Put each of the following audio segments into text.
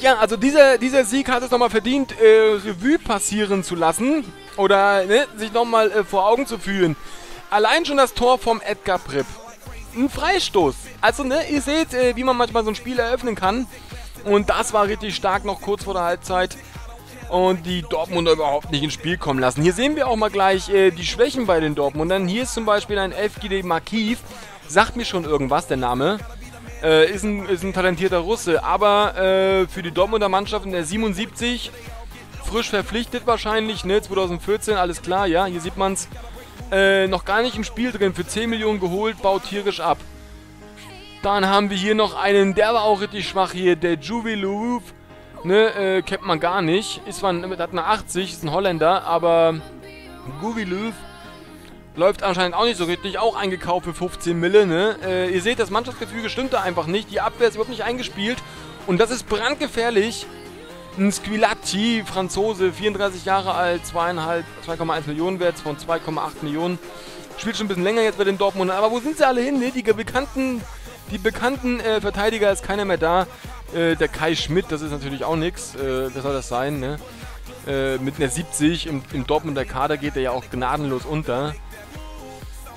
Ja, also dieser, dieser Sieg hat es nochmal verdient, äh, Revue passieren zu lassen. Oder ne, sich nochmal äh, vor Augen zu führen. Allein schon das Tor vom Edgar Pripp. Ein Freistoß. Also, ne, ihr seht, äh, wie man manchmal so ein Spiel eröffnen kann. Und das war richtig stark noch kurz vor der Halbzeit. Und die Dortmunder überhaupt nicht ins Spiel kommen lassen. Hier sehen wir auch mal gleich äh, die Schwächen bei den Dortmundern. Hier ist zum Beispiel ein FGD Markiv. Sagt mir schon irgendwas, der Name. Äh, ist, ein, ist ein talentierter Russe. Aber äh, für die Dortmunder Mannschaft in der 77 frisch verpflichtet wahrscheinlich, ne? 2014, alles klar, ja, hier sieht man es. Äh, noch gar nicht im Spiel drin, für 10 Millionen geholt, baut tierisch ab. Dann haben wir hier noch einen, der war auch richtig schwach hier, der Juvilouv. Ne, äh, kennt man gar nicht. Ist zwar, hat eine 80, ist ein Holländer, aber Juvilouv läuft anscheinend auch nicht so richtig. Auch eingekauft für 15 Mille, ne. Äh, ihr seht, das Mannschaftsgefüge stimmt da einfach nicht. Die Abwehr ist überhaupt nicht eingespielt. Und das ist brandgefährlich. Ein Squilacci, Franzose, 34 Jahre alt, 2,1 Millionen wert von 2,8 Millionen. Spielt schon ein bisschen länger jetzt bei den Dortmundern. Aber wo sind sie alle hin? Ne? Die bekannten, die bekannten äh, Verteidiger ist keiner mehr da. Äh, der Kai Schmidt, das ist natürlich auch nichts. Äh, wer soll das sein? Ne? Äh, mit einer 70 im, im Dortmunder Kader geht er ja auch gnadenlos unter.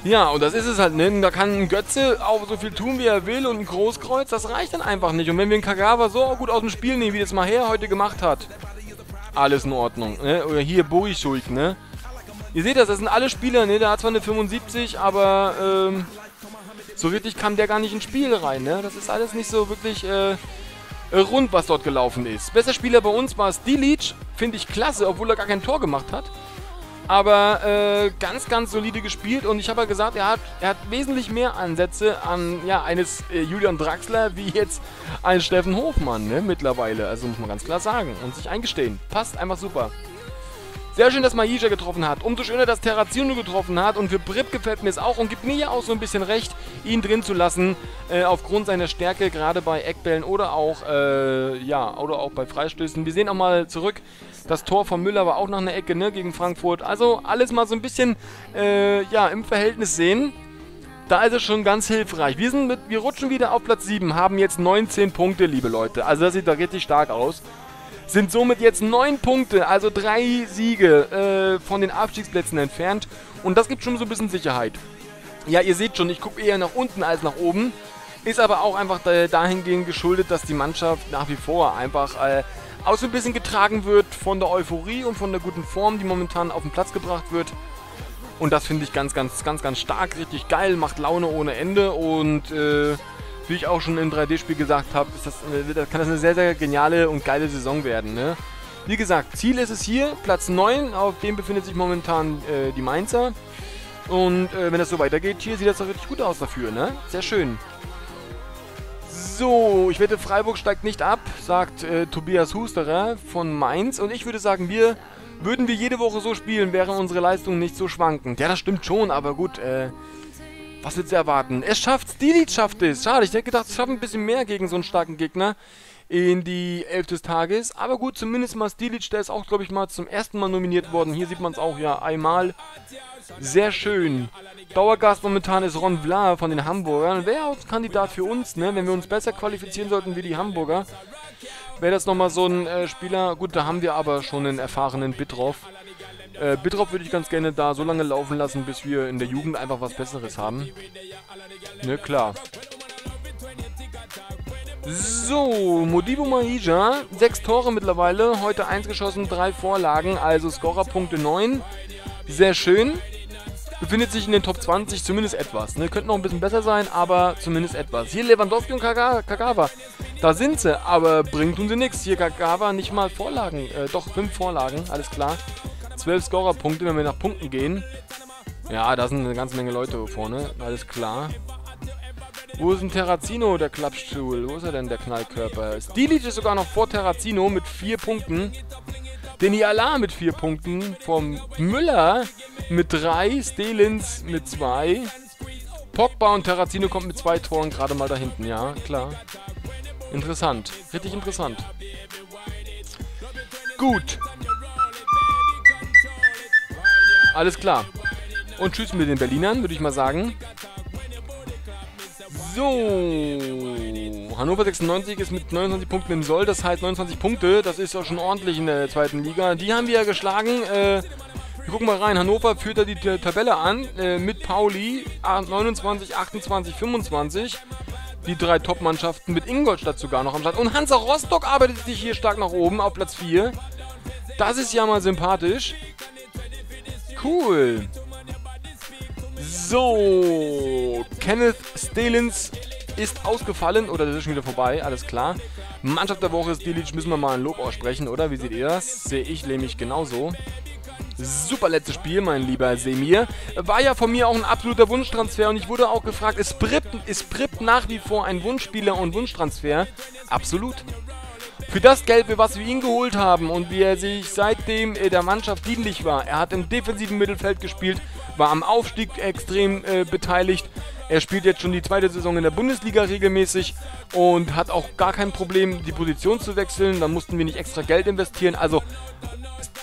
Ja, und das ist es halt, ne? Da kann ein Götze auch so viel tun, wie er will und ein Großkreuz, das reicht dann einfach nicht. Und wenn wir einen Kagawa so gut aus dem Spiel nehmen, wie das mal her heute gemacht hat, alles in Ordnung, ne? Oder hier Borischulk, ne? Ihr seht das, das sind alle Spieler, ne? Der hat zwar eine 75, aber, ähm, so richtig kam der gar nicht ins Spiel rein, ne? Das ist alles nicht so wirklich, äh, rund, was dort gelaufen ist. Bester Spieler bei uns war Stilic, finde ich klasse, obwohl er gar kein Tor gemacht hat. Aber äh, ganz, ganz solide gespielt und ich habe ja gesagt, er hat, er hat wesentlich mehr Ansätze an ja, eines äh, Julian Draxler wie jetzt ein Steffen Hofmann ne, mittlerweile. Also muss man ganz klar sagen und sich eingestehen. Passt einfach super. Sehr schön, dass Maisha getroffen hat. Umso schöner, dass Terrazino getroffen hat. Und für Brip gefällt mir es auch und gibt mir ja auch so ein bisschen recht, ihn drin zu lassen. Äh, aufgrund seiner Stärke, gerade bei Eckbällen oder auch, äh, ja, oder auch bei Freistößen. Wir sehen auch mal zurück. Das Tor von Müller war auch nach einer Ecke, ne, gegen Frankfurt. Also alles mal so ein bisschen, äh, ja, im Verhältnis sehen. Da ist es schon ganz hilfreich. Wir, sind mit, wir rutschen wieder auf Platz 7, haben jetzt 19 Punkte, liebe Leute. Also das sieht da richtig stark aus sind somit jetzt neun Punkte, also drei Siege äh, von den Abstiegsplätzen entfernt. Und das gibt schon so ein bisschen Sicherheit. Ja, ihr seht schon, ich gucke eher nach unten als nach oben. Ist aber auch einfach dahingehend geschuldet, dass die Mannschaft nach wie vor einfach äh, auch so ein bisschen getragen wird von der Euphorie und von der guten Form, die momentan auf den Platz gebracht wird. Und das finde ich ganz, ganz, ganz, ganz stark, richtig geil, macht Laune ohne Ende und äh, wie ich auch schon im 3D-Spiel gesagt habe, das, kann das eine sehr, sehr geniale und geile Saison werden. Ne? Wie gesagt, Ziel ist es hier, Platz 9, auf dem befindet sich momentan äh, die Mainzer. Und äh, wenn das so weitergeht, hier sieht das doch richtig gut aus dafür, ne? Sehr schön. So, ich wette, Freiburg steigt nicht ab, sagt äh, Tobias Husterer von Mainz. Und ich würde sagen, wir würden wir jede Woche so spielen, wären unsere Leistungen nicht so schwankend. Ja, das stimmt schon, aber gut, äh, was willst du erwarten? Es schafft, Stilic schafft es. Schade, ich hätte gedacht, es schafft ein bisschen mehr gegen so einen starken Gegner in die Elf des Tages. Aber gut, zumindest mal Stilic, der ist auch, glaube ich, mal zum ersten Mal nominiert worden. Hier sieht man es auch ja einmal. Sehr schön. Dauergast momentan ist Ron Vla von den Hamburgern. Wäre auch ein Kandidat für uns, ne? Wenn wir uns besser qualifizieren sollten wie die Hamburger. Wäre das nochmal so ein äh, Spieler. Gut, da haben wir aber schon einen erfahrenen Bitroff. Äh, Bitrop würde ich ganz gerne da so lange laufen lassen, bis wir in der Jugend einfach was Besseres haben. Ne, klar. So, Modibo Mahija, sechs Tore mittlerweile, heute eins geschossen, drei Vorlagen, also Scorerpunkte 9. Sehr schön. Befindet sich in den Top 20, zumindest etwas. Ne? Könnte noch ein bisschen besser sein, aber zumindest etwas. Hier Lewandowski und Kagawa. Da sind sie, aber bringen tun sie nichts. Hier Kagawa nicht mal Vorlagen. Äh, doch, fünf Vorlagen, alles klar. 12 Scorer-Punkte, wenn wir nach Punkten gehen. Ja, da sind eine ganze Menge Leute vorne, alles klar. Wo ist ein Terrazino, der Klappstuhl? Wo ist er denn, der Knallkörper? Stilic ist sogar noch vor Terrazino mit 4 Punkten. Deni Alar mit 4 Punkten. Vom Müller mit 3. Stelins mit 2. Pogba und Terrazino kommt mit 2 Toren gerade mal da hinten. Ja, klar. Interessant. Richtig interessant. Gut. Alles klar. Und tschüss mit den Berlinern, würde ich mal sagen. So, Hannover 96 ist mit 29 Punkten im Soll, das heißt 29 Punkte, das ist auch schon ordentlich in der zweiten Liga. Die haben wir ja geschlagen. Äh, wir gucken mal rein. Hannover führt da die Tabelle an äh, mit Pauli 29, 28, 25. Die drei Top-Mannschaften mit Ingolstadt sogar noch am Start. Und Hansa Rostock arbeitet sich hier stark nach oben auf Platz 4. Das ist ja mal sympathisch. Cool. So, Kenneth Stelins ist ausgefallen, oder das ist schon wieder vorbei, alles klar. Mannschaft der Woche ist Dilic, müssen wir mal ein Lob aussprechen, oder? Wie seht ihr das? Sehe ich nämlich genauso. Super letztes Spiel, mein lieber Semir. War ja von mir auch ein absoluter Wunschtransfer und ich wurde auch gefragt, ist Prip, ist nach wie vor ein Wunschspieler und Wunschtransfer? Absolut. Für das für was wir ihn geholt haben und wie er sich seitdem äh, der Mannschaft dienlich war, er hat im defensiven Mittelfeld gespielt, war am Aufstieg extrem äh, beteiligt. Er spielt jetzt schon die zweite Saison in der Bundesliga regelmäßig und hat auch gar kein Problem, die Position zu wechseln. Da mussten wir nicht extra Geld investieren. Also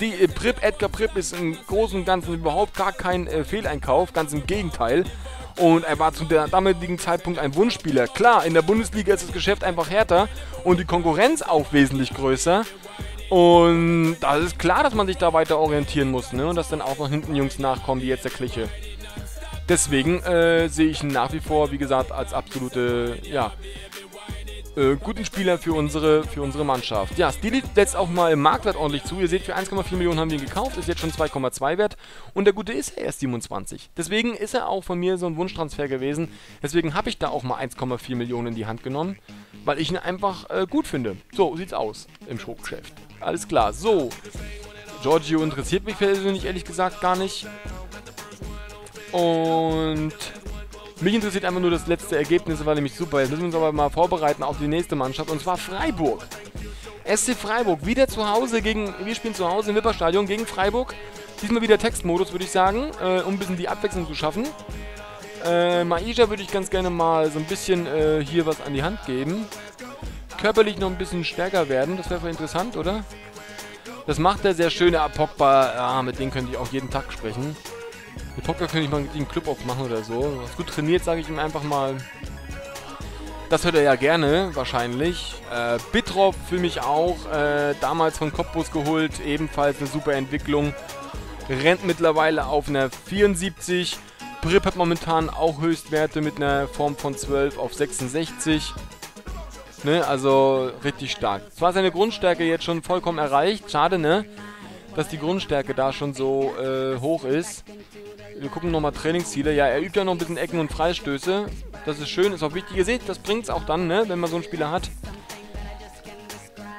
die äh, Prip, Edgar Prip ist im Großen und Ganzen überhaupt gar kein äh, Fehleinkauf, ganz im Gegenteil. Und er war zu der damaligen Zeitpunkt ein Wunschspieler. Klar, in der Bundesliga ist das Geschäft einfach härter und die Konkurrenz auch wesentlich größer. Und da ist klar, dass man sich da weiter orientieren muss, ne? Und dass dann auch noch hinten Jungs nachkommen, wie jetzt der Kliche. Deswegen äh, sehe ich ihn nach wie vor, wie gesagt, als absolute, ja, äh, guten Spieler für unsere, für unsere Mannschaft. Ja, Stili setzt auch mal im Marktwert ordentlich zu. Ihr seht, für 1,4 Millionen haben wir ihn gekauft, ist jetzt schon 2,2 wert. Und der Gute ist ja erst 27. Deswegen ist er auch von mir so ein Wunschtransfer gewesen. Deswegen habe ich da auch mal 1,4 Millionen in die Hand genommen, weil ich ihn einfach äh, gut finde. So sieht's aus im Showgeschäft. Alles klar. So. Giorgio interessiert mich persönlich ehrlich gesagt gar nicht. Und mich interessiert einfach nur das letzte Ergebnis, war nämlich super. Jetzt müssen wir uns aber mal vorbereiten auf die nächste Mannschaft und zwar Freiburg. SC Freiburg, wieder zu Hause gegen, wir spielen zu Hause im Wipperstadion gegen Freiburg. Diesmal wieder Textmodus, würde ich sagen, äh, um ein bisschen die Abwechslung zu schaffen. Äh, Maisha würde ich ganz gerne mal so ein bisschen äh, hier was an die Hand geben. Körperlich noch ein bisschen stärker werden, das wäre interessant, oder? Das macht der sehr schöne Pogba, ja, mit dem könnte ich auch jeden Tag sprechen. Mit Pogba könnte ich mal einen Club aufmachen oder so. Was gut trainiert, sage ich ihm einfach mal. Das hört er ja gerne, wahrscheinlich. Äh, Bitrop für mich auch. Äh, damals von Cottbus geholt. Ebenfalls eine super Entwicklung. Rennt mittlerweile auf einer 74. Prip hat momentan auch Höchstwerte mit einer Form von 12 auf 66. Ne, also richtig stark. Zwar seine Grundstärke jetzt schon vollkommen erreicht. Schade, ne? Dass die Grundstärke da schon so äh, hoch ist. Wir gucken nochmal Trainingsziele. Ja, er übt ja noch ein bisschen Ecken und Freistöße. Das ist schön, ist auch wichtig. Ihr seht, das bringt es auch dann, ne, wenn man so einen Spieler hat.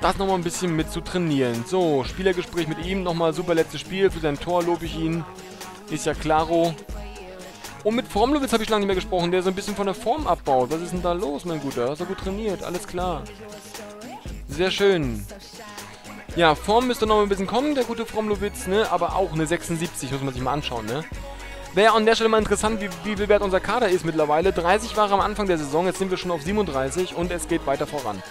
Das nochmal ein bisschen mit zu trainieren. So, Spielergespräch mit ihm. Nochmal super letztes Spiel. Für sein Tor lobe ich ihn. Ist ja klaro. Und mit Formlowitz habe ich lange nicht mehr gesprochen, der so ein bisschen von der Form abbaut. Was ist denn da los, mein Guter? Hast du gut trainiert, alles klar. Sehr schön. Ja, Form müsste noch ein bisschen kommen, der gute Formlowitz, ne? Aber auch eine 76, muss man sich mal anschauen, ne? Wäre an der Stelle mal interessant, wie, wie wert unser Kader ist mittlerweile. 30 war am Anfang der Saison, jetzt sind wir schon auf 37 und es geht weiter voran.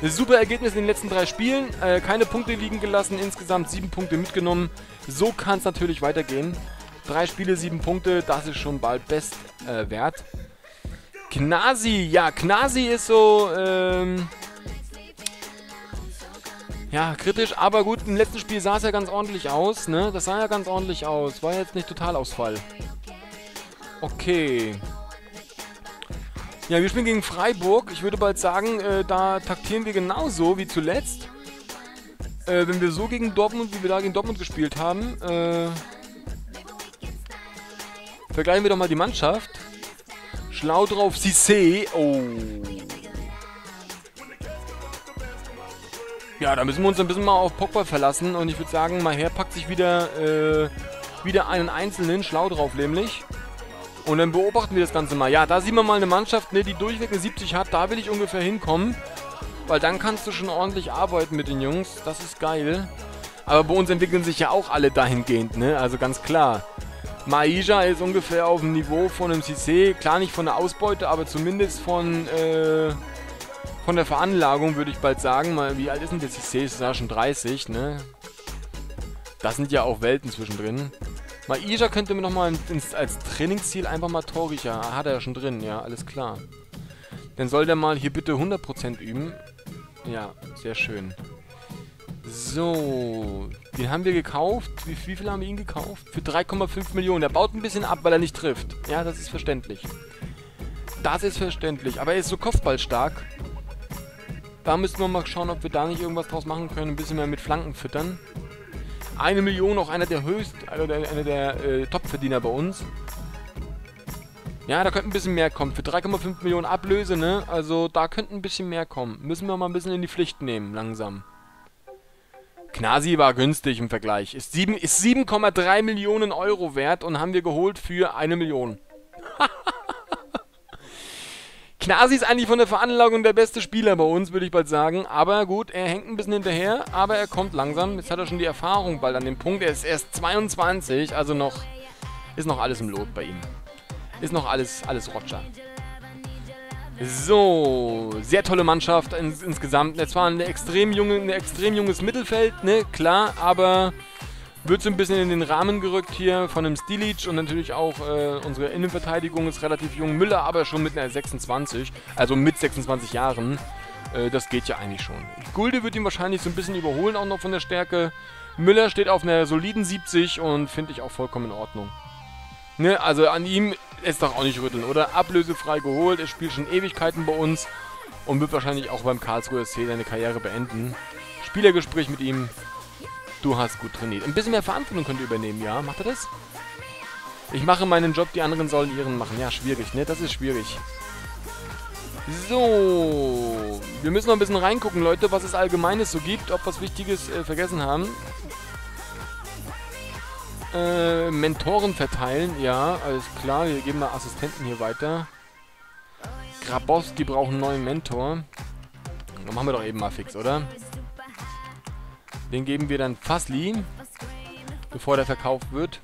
Super Ergebnis in den letzten drei Spielen, äh, keine Punkte liegen gelassen, insgesamt sieben Punkte mitgenommen. So kann es natürlich weitergehen. Drei Spiele, sieben Punkte, das ist schon bald Bestwert. Äh, Knasi, ja, Knasi ist so, ähm, ja, kritisch, aber gut, im letzten Spiel sah es ja ganz ordentlich aus, ne? Das sah ja ganz ordentlich aus. War jetzt nicht Totalausfall. Okay. Ja, wir spielen gegen Freiburg. Ich würde bald sagen, äh, da taktieren wir genauso wie zuletzt. Äh, wenn wir so gegen Dortmund, wie wir da gegen Dortmund gespielt haben. Äh, vergleichen wir doch mal die Mannschaft. Schlau drauf, Cissé. Oh. Ja, da müssen wir uns ein bisschen mal auf Pogba verlassen. Und ich würde sagen, Maher packt sich wieder, äh, wieder einen Einzelnen, schlau drauf nämlich. Und dann beobachten wir das Ganze mal. Ja, da sieht man mal eine Mannschaft, ne, die durchweg eine 70 hat. Da will ich ungefähr hinkommen. Weil dann kannst du schon ordentlich arbeiten mit den Jungs. Das ist geil. Aber bei uns entwickeln sich ja auch alle dahingehend, ne? Also ganz klar. Maija ist ungefähr auf dem Niveau von einem CC. Klar nicht von der Ausbeute, aber zumindest von, äh, von der Veranlagung würde ich bald sagen, mal, wie alt ist denn der CC? Ist ja schon 30, ne? Das sind ja auch Welten zwischendrin. Maisha könnte mir nochmal als Trainingsziel einfach mal Torricher. Hat er ja schon drin, ja, alles klar. Dann soll der mal hier bitte 100% üben. Ja, sehr schön. So, den haben wir gekauft. Wie, wie viel haben wir ihn gekauft? Für 3,5 Millionen. Er baut ein bisschen ab, weil er nicht trifft. Ja, das ist verständlich. Das ist verständlich. Aber er ist so kopfballstark. Da müssen wir mal schauen, ob wir da nicht irgendwas draus machen können. Ein bisschen mehr mit Flanken füttern. Eine Million, auch einer der höchst, einer der, einer der äh, Topverdiener bei uns. Ja, da könnte ein bisschen mehr kommen. Für 3,5 Millionen Ablöse, ne? Also da könnte ein bisschen mehr kommen. Müssen wir mal ein bisschen in die Pflicht nehmen, langsam. Knasi war günstig im Vergleich. Ist 7,3 ist 7 Millionen Euro wert und haben wir geholt für eine Million. Knasi ist eigentlich von der Veranlagung der beste Spieler bei uns, würde ich bald sagen. Aber gut, er hängt ein bisschen hinterher, aber er kommt langsam. Jetzt hat er schon die Erfahrung bald an dem Punkt. Er ist erst 22, also noch ist noch alles im Lot bei ihm. Ist noch alles, alles Roger. So, sehr tolle Mannschaft ins, insgesamt. Es war eine extrem junge, ein extrem junges Mittelfeld, ne, klar, aber wird so ein bisschen in den Rahmen gerückt hier von dem Stilic und natürlich auch äh, unsere Innenverteidigung ist relativ jung. Müller aber schon mit einer 26, also mit 26 Jahren. Äh, das geht ja eigentlich schon. Gulde wird ihn wahrscheinlich so ein bisschen überholen, auch noch von der Stärke. Müller steht auf einer soliden 70 und finde ich auch vollkommen in Ordnung. Ne, also an ihm ist doch auch nicht rütteln, oder? Ablösefrei geholt, er spielt schon Ewigkeiten bei uns und wird wahrscheinlich auch beim Karlsruher SC seine Karriere beenden. Spielergespräch mit ihm. Du hast gut trainiert. Ein bisschen mehr Verantwortung könnt ihr übernehmen, ja? Macht er das? Ich mache meinen Job, die anderen sollen ihren machen. Ja, schwierig, ne? Das ist schwierig. So, wir müssen noch ein bisschen reingucken, Leute, was es Allgemeines so gibt, ob was Wichtiges äh, vergessen haben. Äh, Mentoren verteilen, ja, alles klar. Wir geben mal Assistenten hier weiter. Grabowski braucht einen neuen Mentor. Dann machen wir doch eben mal fix, oder? Den geben wir dann Fasli, bevor der verkauft wird.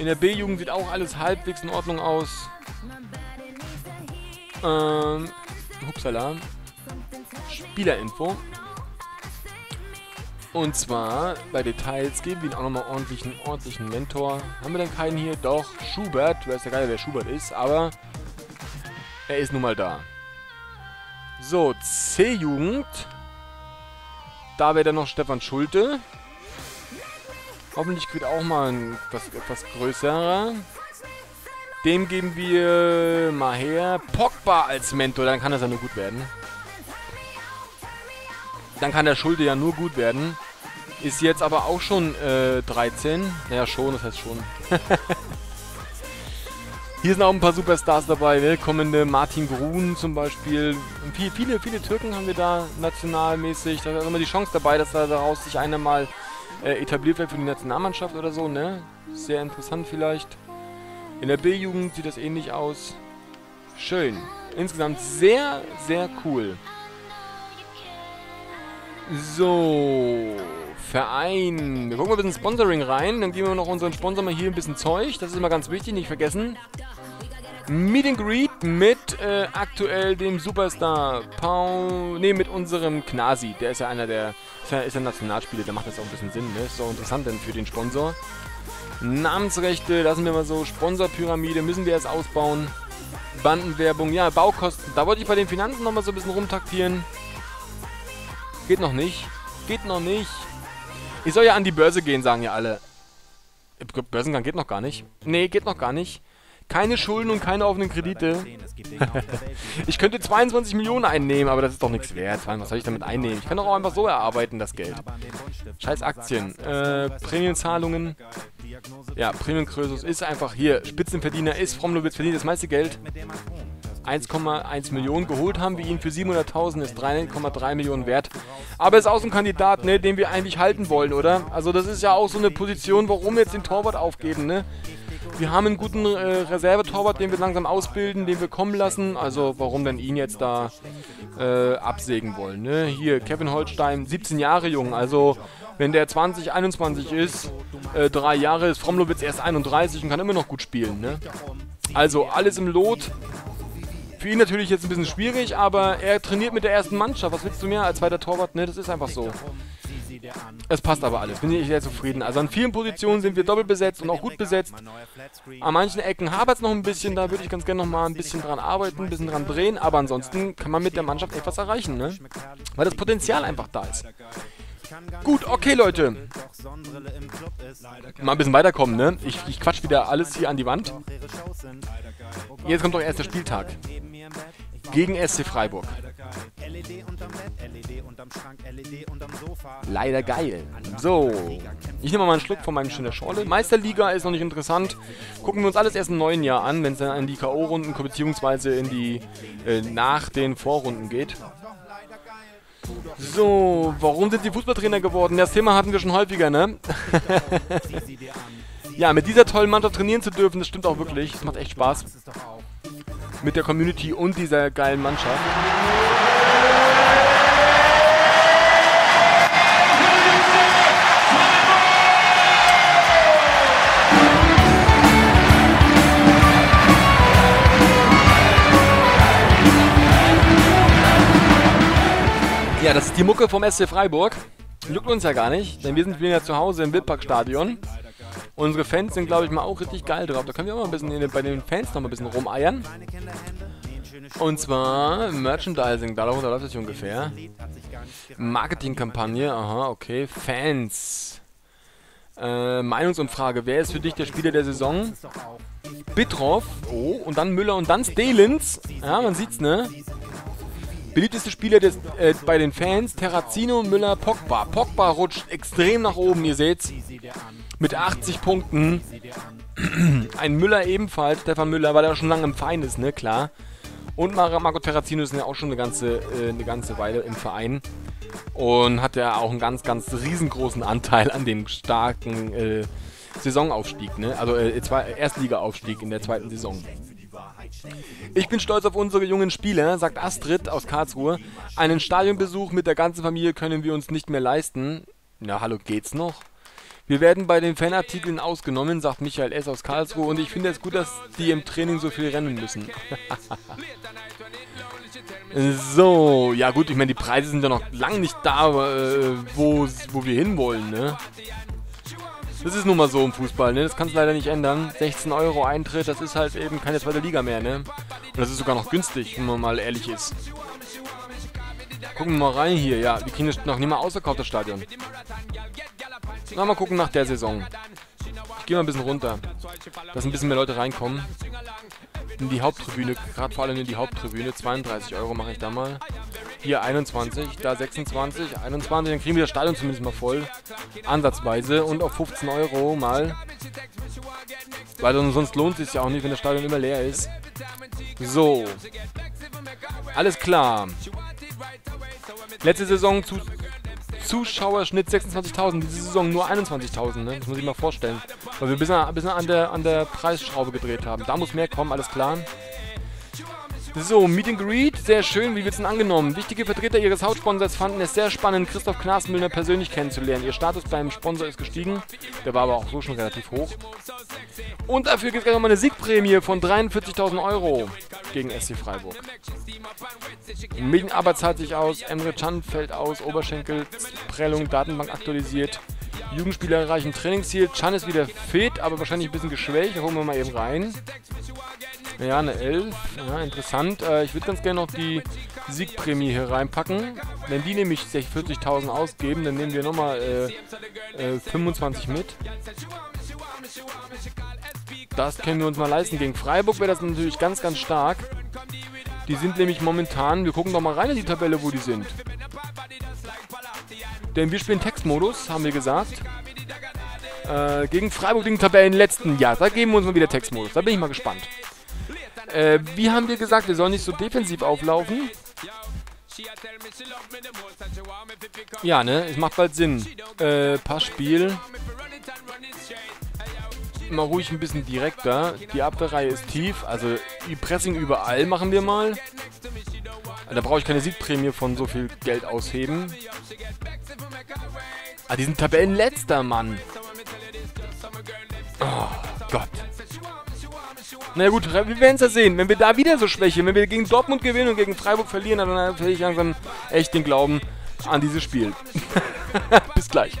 In der B-Jugend sieht auch alles halbwegs in Ordnung aus. Ähm, hupsala. Spielerinfo. Und zwar bei Details geben wir ihm auch nochmal ordentlichen, ordentlichen Mentor. Haben wir denn keinen hier? Doch, Schubert. Du weißt ja gar nicht, wer Schubert ist, aber er ist nun mal da. So, C-Jugend. Da wäre dann noch Stefan Schulte. Hoffentlich kriegt auch mal ein etwas, etwas größerer. Dem geben wir mal her Pogba als Mentor. Dann kann das ja nur gut werden. Dann kann der Schulde ja nur gut werden. Ist jetzt aber auch schon äh, 13. Naja, schon, das heißt schon. Hier sind auch ein paar Superstars dabei. Willkommende Martin Grun zum Beispiel. Viele, viele, viele Türken haben wir da nationalmäßig. Da ist immer die Chance dabei, dass da daraus sich einer mal äh, etabliert wird für die Nationalmannschaft oder so, ne? Sehr interessant vielleicht. In der B-Jugend sieht das ähnlich aus. Schön. Insgesamt sehr, sehr cool. So, Verein. Wir gucken mal ein bisschen Sponsoring rein. Dann geben wir noch unseren Sponsor mal hier ein bisschen Zeug. Das ist immer ganz wichtig, nicht vergessen. Meet and Greet mit äh, aktuell dem Superstar Paul. Ne, mit unserem Knasi. Der ist ja einer der. Ist ja, ist Nationalspieler, der macht das auch ein bisschen Sinn, ne? Ist doch interessant denn für den Sponsor. Namensrechte, lassen wir mal so. Sponsorpyramide müssen wir erst ausbauen. Bandenwerbung, ja, Baukosten. Da wollte ich bei den Finanzen nochmal so ein bisschen rumtaktieren. Geht noch nicht. Geht noch nicht. Ich soll ja an die Börse gehen, sagen ja alle. Börsengang geht noch gar nicht. Nee, geht noch gar nicht. Keine Schulden und keine offenen Kredite. ich könnte 22 Millionen einnehmen, aber das ist doch nichts wert. Was soll ich damit einnehmen? Ich kann doch auch einfach so erarbeiten, das Geld. Scheiß Aktien. Äh, Prämienzahlungen. Ja, Prämienkrösus ist einfach hier. Spitzenverdiener ist Fromlowitz verdient das meiste Geld. 1,1 Millionen. Geholt haben wir ihn für 700.000, ist 3,3 Millionen wert. Aber ist auch so ein Kandidat, ne, den wir eigentlich halten wollen, oder? Also das ist ja auch so eine Position, warum wir jetzt den Torwart aufgeben, ne? Wir haben einen guten äh, Reservetorwart, den wir langsam ausbilden, den wir kommen lassen. Also warum denn ihn jetzt da äh, absägen wollen, ne? Hier, Kevin Holstein, 17 Jahre jung, also wenn der 20, 21 ist, äh, drei Jahre ist Fromlowitz erst 31 und kann immer noch gut spielen, ne? Also alles im Lot. Für ihn natürlich jetzt ein bisschen schwierig, aber er trainiert mit der ersten Mannschaft. Was willst du mehr als zweiter Torwart? Ne, das ist einfach so. Es passt aber alles, bin ich sehr zufrieden. Also an vielen Positionen sind wir doppelt besetzt und auch gut besetzt. An manchen Ecken hapert es noch ein bisschen, da würde ich ganz gerne noch mal ein bisschen dran arbeiten, ein bisschen dran drehen. Aber ansonsten kann man mit der Mannschaft etwas erreichen, ne? Weil das Potenzial einfach da ist. Gut, okay, Leute. Mal ein bisschen weiterkommen, ne? Ich, ich quatsch wieder alles hier an die Wand. Jetzt kommt doch erst der Spieltag. Gegen SC Freiburg. Leider geil. So. Ich nehme mal einen Schluck von meinem schönen Schorle. Meisterliga ist noch nicht interessant. Gucken wir uns alles erst im neuen Jahr an, wenn es dann in die K.O.-Runden beziehungsweise in die äh, nach den Vorrunden geht. So, warum sind Sie Fußballtrainer geworden? Das Thema hatten wir schon häufiger, ne? ja, mit dieser tollen Mannschaft trainieren zu dürfen, das stimmt auch wirklich. Es macht echt Spaß. Mit der Community und dieser geilen Mannschaft. Ja, das ist die Mucke vom SC Freiburg. Juckt uns ja gar nicht, denn wir sind wieder zu Hause im Wildparkstadion. Unsere Fans sind, glaube ich, mal auch richtig geil drauf. Da können wir auch mal ein bisschen bei den Fans noch mal ein bisschen rumeiern. Und zwar Merchandising, darunter läuft es ungefähr. Marketingkampagne, aha, okay. Fans. Äh, Meinungsumfrage, wer ist für dich der Spieler der Saison? Bitroff, oh, und dann Müller und dann Stelins. Ja, man sieht's, ne? Beliebteste Spieler des, äh, bei den Fans, Terrazino, Müller, Pogba. Pogba rutscht extrem nach oben, ihr seht's. Mit 80 Punkten. Ein Müller ebenfalls, Stefan Müller, weil er schon lange im Verein ist, ne, klar. Und Marco Terrazino ist ja auch schon eine ganze, äh, eine ganze Weile im Verein. Und hat ja auch einen ganz, ganz riesengroßen Anteil an dem starken äh, Saisonaufstieg, ne? Also äh, Erstliga-Aufstieg in der zweiten Saison. Ich bin stolz auf unsere jungen Spieler, sagt Astrid aus Karlsruhe. Einen Stadionbesuch mit der ganzen Familie können wir uns nicht mehr leisten. Na, hallo, geht's noch? Wir werden bei den Fanartikeln ausgenommen, sagt Michael S. aus Karlsruhe. Und ich finde es gut, dass die im Training so viel rennen müssen. so, ja gut, ich meine, die Preise sind ja noch lange nicht da, äh, wo, wo wir hinwollen, ne? Das ist nun mal so im Fußball, ne? Das kannst du leider nicht ändern. 16 Euro Eintritt, das ist halt eben keine zweite Liga mehr, ne? Und das ist sogar noch günstig, wenn man mal ehrlich ist. Gucken wir mal rein hier. Ja, kriegen das noch nicht mal ausverkauft, das Stadion. Na, mal gucken nach der Saison. Ich gehe mal ein bisschen runter, dass ein bisschen mehr Leute reinkommen in die Haupttribüne, gerade vor allem in die Haupttribüne. 32 Euro mache ich da mal. Hier 21, da 26, 21, dann kriegen wir das Stadion zumindest mal voll. Ansatzweise und auf 15 Euro mal. Weil sonst lohnt es sich ja auch nicht, wenn das Stadion immer leer ist. So. Alles klar. Letzte Saison zu Zuschauerschnitt 26.000, diese Saison nur 21.000, ne? Das muss ich mal vorstellen. Weil wir ein bisschen, ein bisschen an, der, an der Preisschraube gedreht haben. Da muss mehr kommen, alles klar. So, Meet and Greet, sehr schön, wie wird es denn angenommen? Wichtige Vertreter ihres Hauptsponsors fanden es sehr spannend, Christoph Knasmüllner persönlich kennenzulernen. Ihr Status beim Sponsor ist gestiegen, der war aber auch so schon relativ hoch. Und dafür gibt es gleich nochmal eine Siegprämie von 43.000 Euro gegen SC Freiburg. Medienarbeit zahlt sich aus, Emre Can fällt aus, Oberschenkel, Prellung, Datenbank aktualisiert. Jugendspieler erreichen Trainingsziel. Chan ist wieder fit, aber wahrscheinlich ein bisschen geschwächt. Da gucken wir mal eben rein. Ja, eine 11. Ja, interessant. Äh, ich würde ganz gerne noch die Siegprämie hier reinpacken. Wenn die nämlich 40.000 ausgeben, dann nehmen wir nochmal äh, äh, 25 mit. Das können wir uns mal leisten. Gegen Freiburg wäre das natürlich ganz, ganz stark. Die sind nämlich momentan, wir gucken doch mal rein in die Tabelle, wo die sind. Denn wir spielen Textmodus, haben wir gesagt. Äh, gegen Freiburg, gegen Tabellenletzten. Ja, da geben wir uns mal wieder Textmodus. Da bin ich mal gespannt. Äh, wie haben wir gesagt, wir sollen nicht so defensiv auflaufen? Ja, ne? Es macht bald Sinn. Äh, Passspiel. Mal ruhig ein bisschen direkter. Die Abwehrreihe ist tief. Also, Pressing überall machen wir mal. Da brauche ich keine Siegprämie von so viel Geld ausheben. Ah, die sind Tabellenletzter, Mann. Oh Gott. Na gut, wir werden es ja sehen. Wenn wir da wieder so schwäche, wenn wir gegen Dortmund gewinnen und gegen Freiburg verlieren, dann verliere ich langsam echt den Glauben an dieses Spiel. Bis gleich.